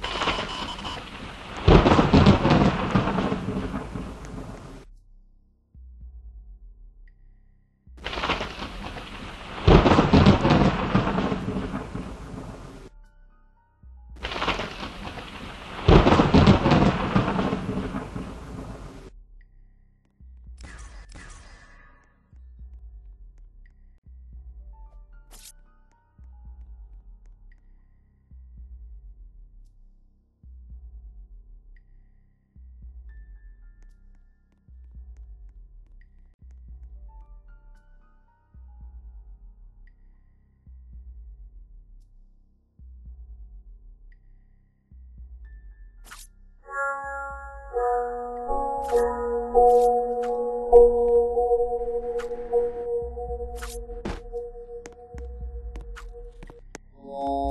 you Oh.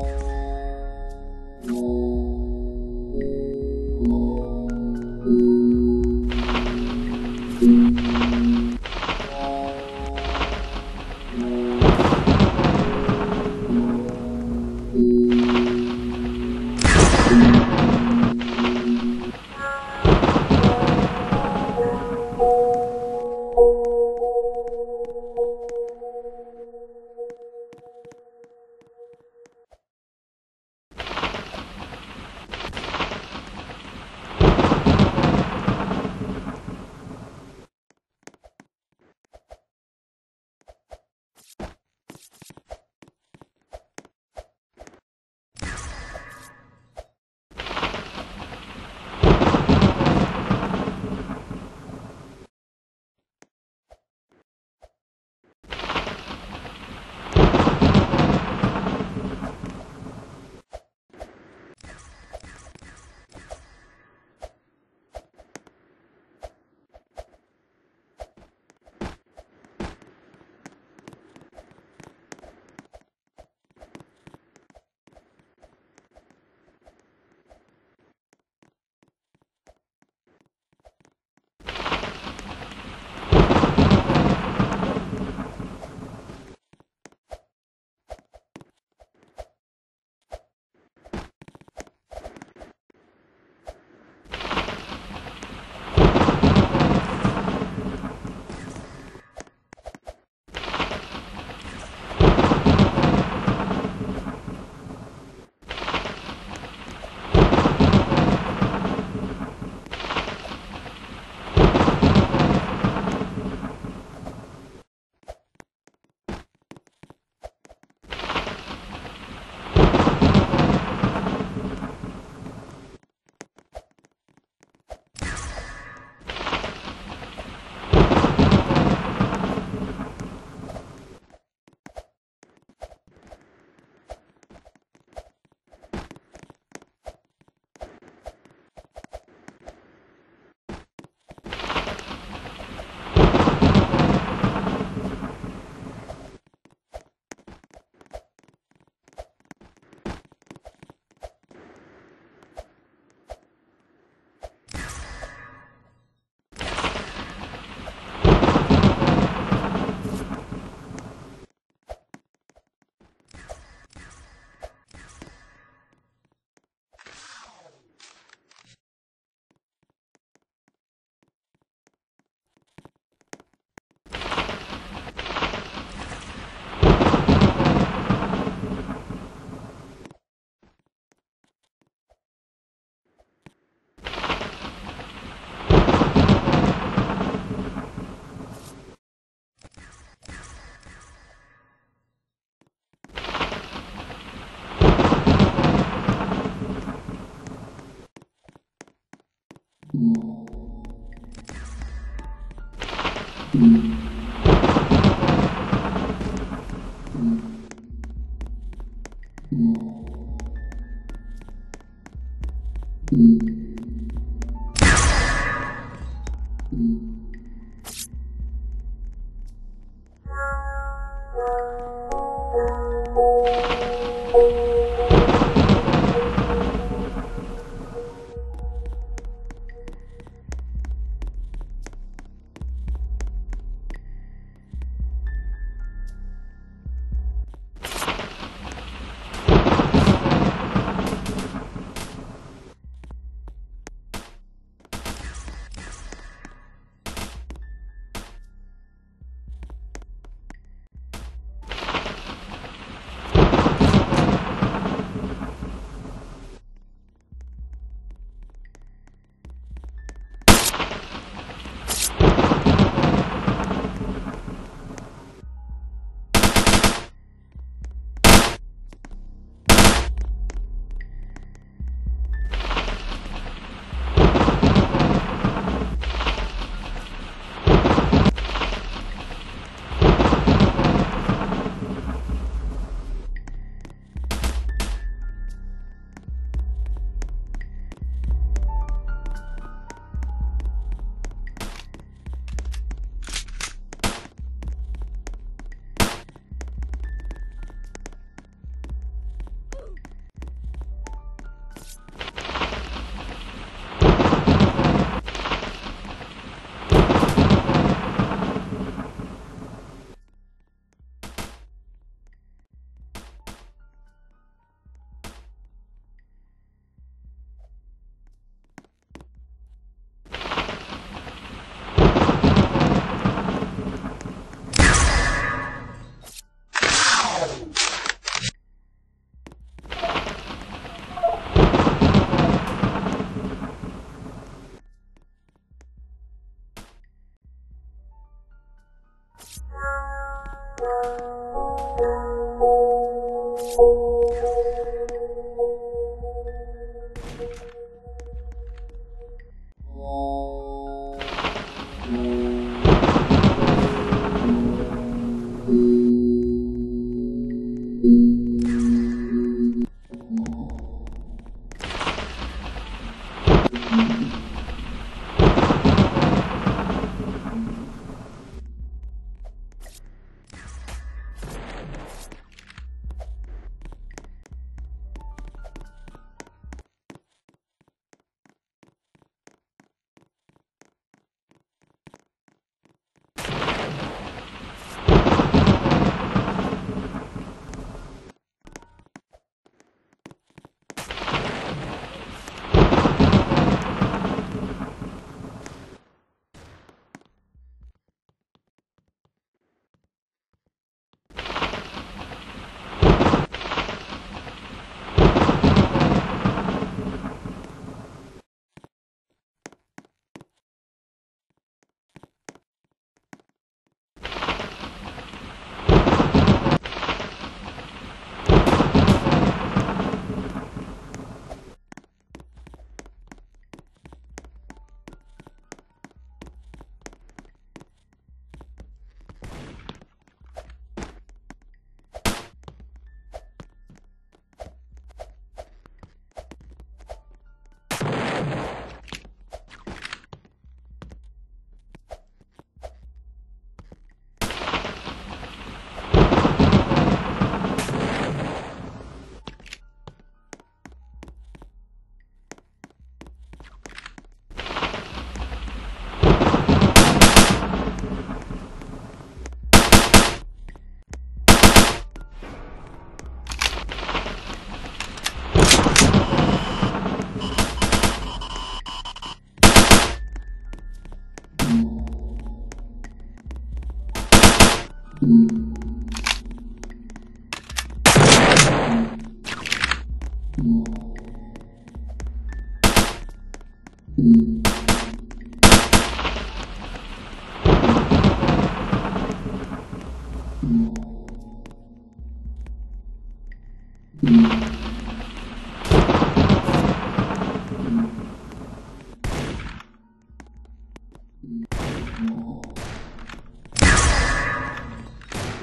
Mm-hmm.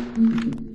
Mm-hmm.